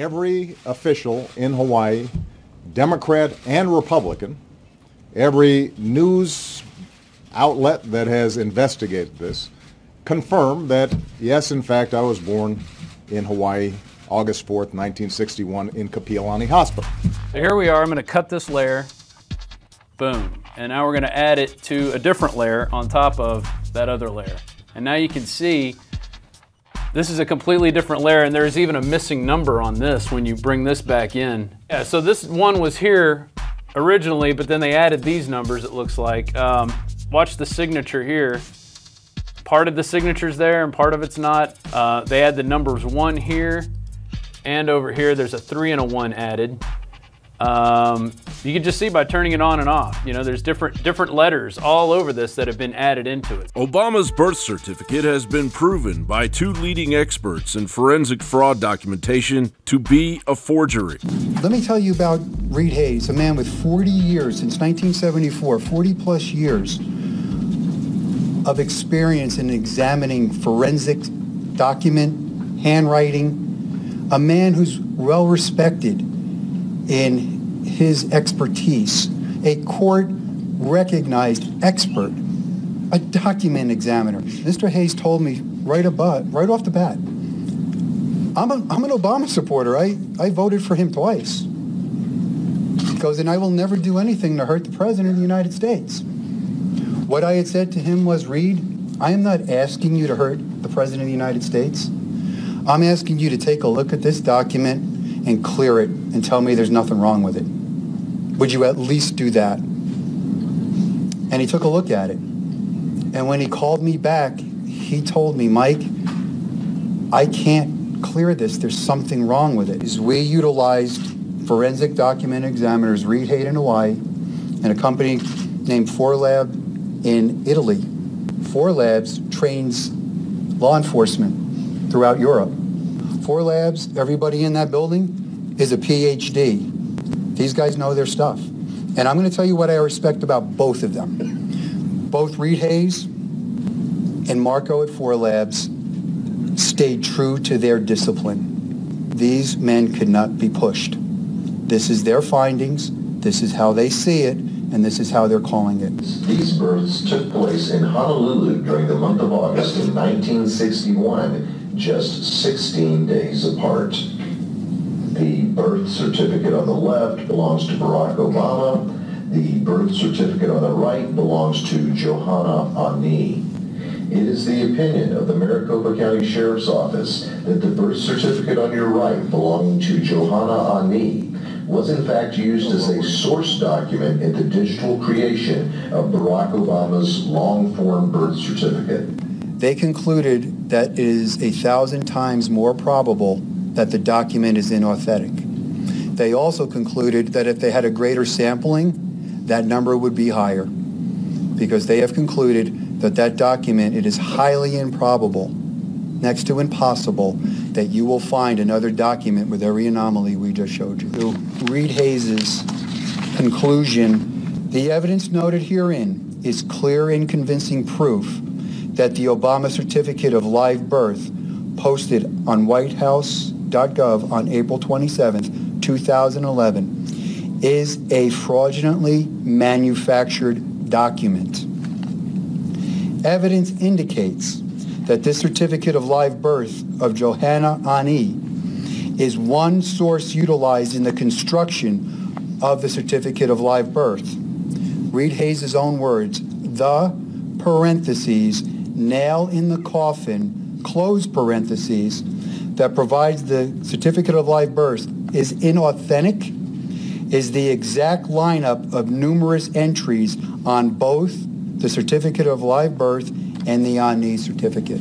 every official in Hawaii, Democrat and Republican, every news outlet that has investigated this, confirm that, yes, in fact, I was born in Hawaii August 4th, 1961 in Kapiolani Hospital. Here we are. I'm going to cut this layer. Boom. And now we're going to add it to a different layer on top of that other layer. And now you can see this is a completely different layer and there's even a missing number on this when you bring this back in. Yeah, so this one was here originally, but then they added these numbers, it looks like. Um, watch the signature here. Part of the signature's there and part of it's not. Uh, they add the numbers one here and over here there's a three and a one added. Um, you can just see by turning it on and off. You know, there's different different letters all over this that have been added into it. Obama's birth certificate has been proven by two leading experts in forensic fraud documentation to be a forgery. Let me tell you about Reed Hayes, a man with 40 years since 1974, 40 plus years of experience in examining forensic document, handwriting, a man who's well respected in his expertise, a court recognized expert, a document examiner. Mr. Hayes told me right about right off the bat, I'm, a, I'm an Obama supporter. I, I voted for him twice. He goes, and I will never do anything to hurt the President of the United States. What I had said to him was, Reed, I am not asking you to hurt the President of the United States. I'm asking you to take a look at this document and clear it and tell me there's nothing wrong with it? Would you at least do that? And he took a look at it. And when he called me back, he told me, Mike, I can't clear this. There's something wrong with it. Is we utilized forensic document examiners, Reed Hayes in Hawaii, and a company named ForeLab in Italy. ForeLabs trains law enforcement throughout Europe. ForeLabs, everybody in that building is a PhD. These guys know their stuff. And I'm going to tell you what I respect about both of them. Both Reed Hayes and Marco at ForeLabs stayed true to their discipline. These men could not be pushed. This is their findings. This is how they see it and this is how they're calling it. These births took place in Honolulu during the month of August in 1961 just 16 days apart. The birth certificate on the left belongs to Barack Obama. The birth certificate on the right belongs to Johanna Ah'Nee. It is the opinion of the Maricopa County Sheriff's Office that the birth certificate on your right belonging to Johanna Ah'Nee was in fact used as a source document in the digital creation of Barack Obama's long-form birth certificate. They concluded that it is a thousand times more probable that the document is inauthentic. They also concluded that if they had a greater sampling, that number would be higher because they have concluded that that document, it is highly improbable, next to impossible, that you will find another document with every anomaly we just showed you. Reed Hayes's conclusion, the evidence noted herein is clear and convincing proof that the Obama certificate of live birth posted on whitehouse.gov on April 27, 2011 is a fraudulently manufactured document. Evidence indicates that this certificate of live birth of Johanna Ah'Nee is one source utilized in the construction of the certificate of live birth. Reed Hayes' own words, the parentheses nail in the coffin, close parentheses, that provides the certificate of live birth is inauthentic is the exact lineup of numerous entries on both the certificate of live birth and the Ah'Nee certificate.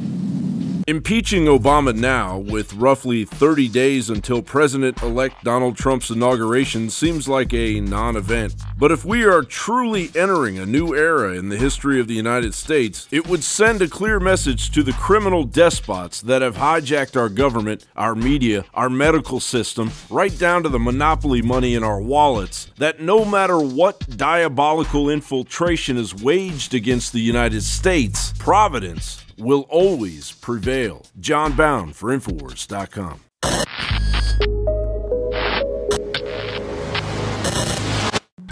Impeaching Obama now, with roughly 30 days until President elect Donald Trump's inauguration, seems like a non event. But if we are truly entering a new era in the history of the United States, it would send a clear message to the criminal despots that have hijacked our government, our media, our medical system, right down to the monopoly money in our wallets, that no matter what diabolical infiltration is waged against the United States, Providence will always prevail. John Bowne for Infowars.com.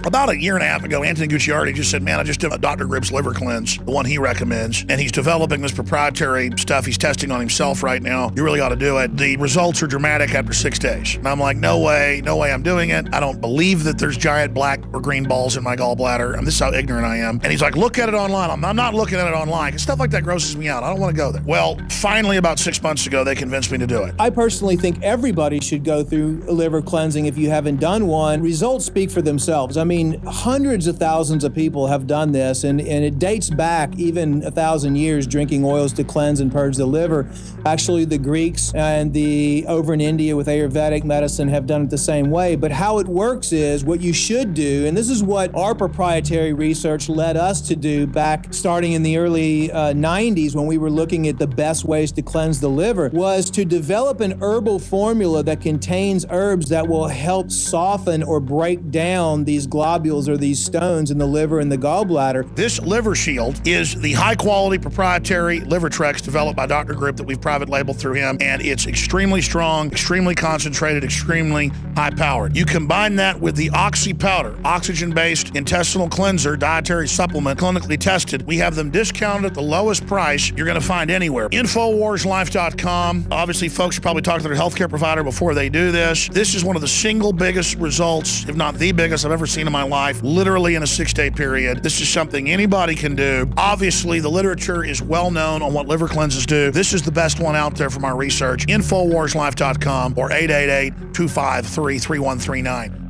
About a year and a half ago, Anthony Gucciardi just said, Man, I just did a Dr. Group's liver cleanse, the one he recommends, and he's developing this proprietary stuff he's testing on himself right now. You really ought to do it. The results are dramatic after six days. And I'm like, No way, no way I'm doing it. I don't believe that there's giant black or green balls in my gallbladder. And this is how ignorant I am. And he's like, Look at it online. I'm, I'm not looking at it online because stuff like that grosses me out. I don't want to go there. Well, finally, about six months ago, they convinced me to do it. I personally think everybody should go through liver cleansing if you haven't done one. Results speak for themselves. I mean, hundreds of thousands of people have done this, and, and it dates back even a thousand years drinking oils to cleanse and purge the liver. Actually, the Greeks and the over in India with Ayurvedic medicine have done it the same way. But how it works is what you should do, and this is what our proprietary research led us to do back starting in the early uh, 90s when we were looking at the best ways to cleanse the liver, was to develop an herbal formula that contains herbs that will help soften or break down these globules or these stones in the liver and the gallbladder. This liver shield is the high quality proprietary Livatrex developed by Dr. Group that we've private labeled through him, and it's extremely strong, extremely concentrated, extremely high powered. You combine that with the Oxy powder, oxygen based intestinal cleanser, dietary supplement, clinically tested. We have them discounted at the lowest price you're going to find anywhere. Infowarslife.com. Obviously, folks should probably talk to their healthcare provider before they do this. This is one of the single biggest results, if not the biggest, I've ever seen in my life, literally in a six day period. This is something anybody can do. Obviously, the literature is well known on what liver cleanses do. This is the best one out there from our research. Infowarslife.com or 888 253 3139.